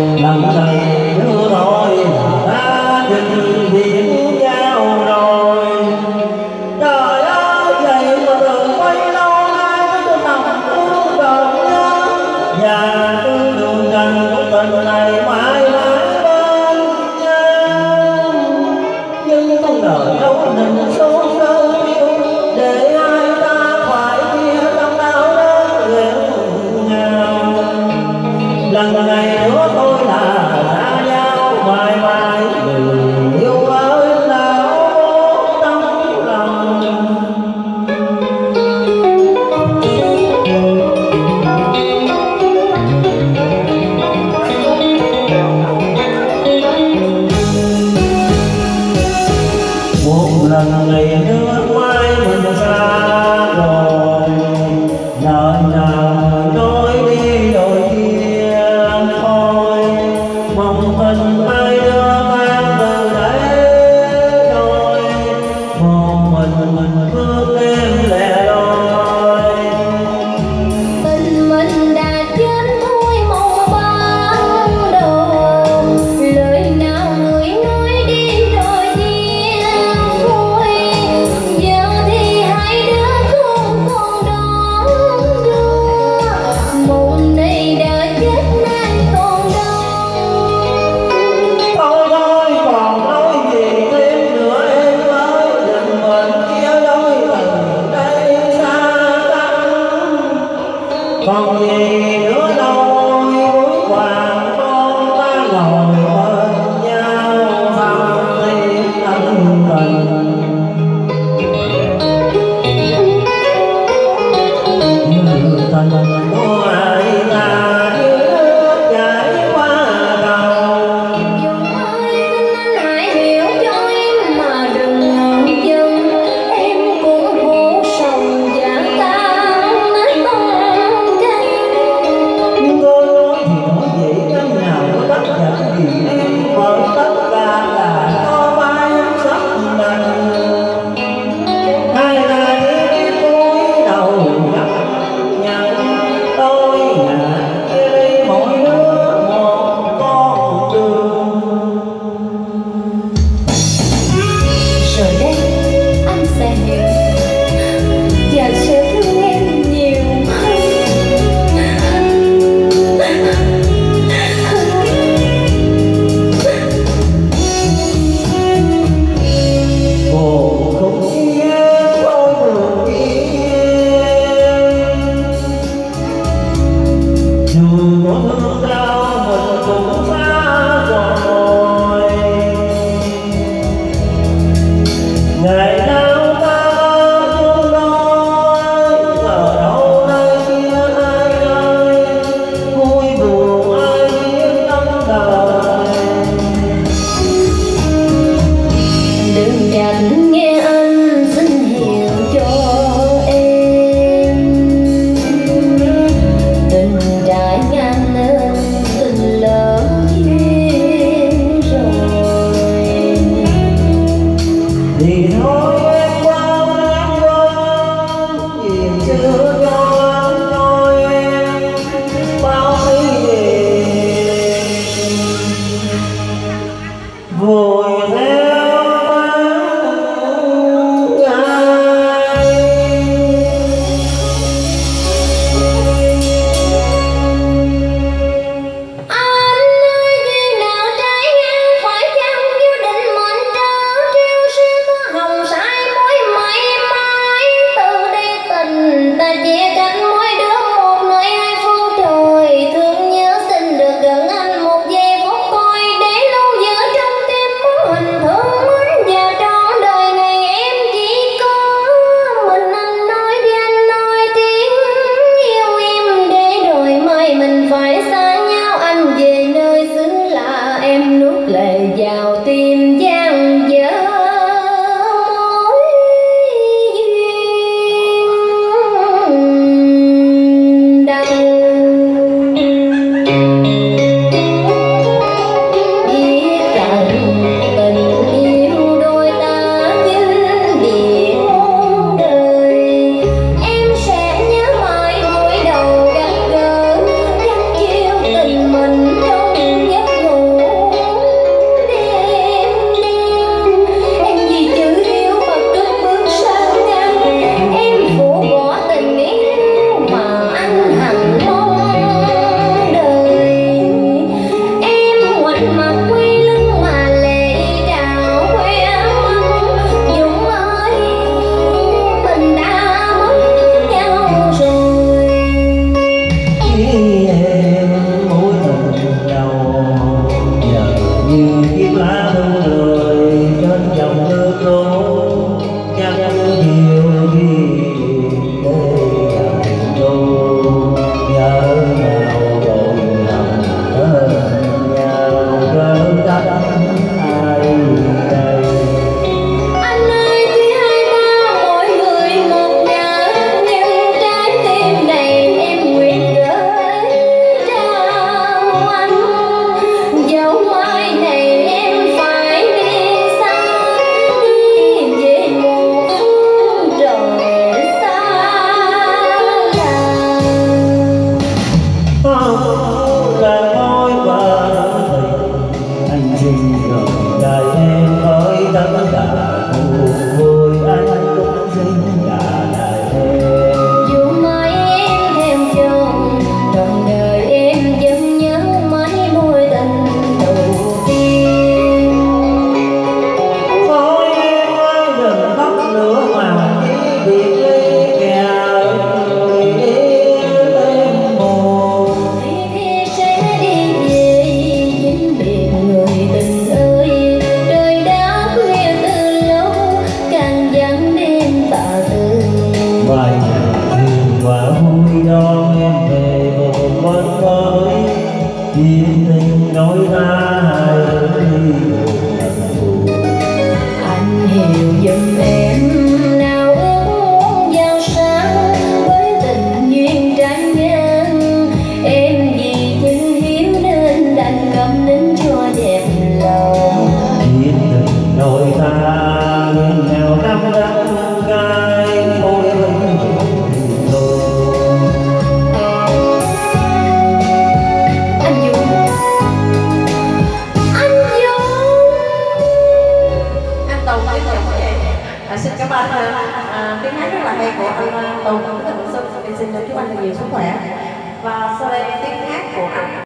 lần lần nữa thôi là ta tình biến nhau rồi trời ơi vậy mà đừng quay lâu nay tôi nằm cũng cần nhớ và tôi đường gần của tình này mãi mãi bên nhau không ngờ đâu mình số sớm Amen. Hallelujah.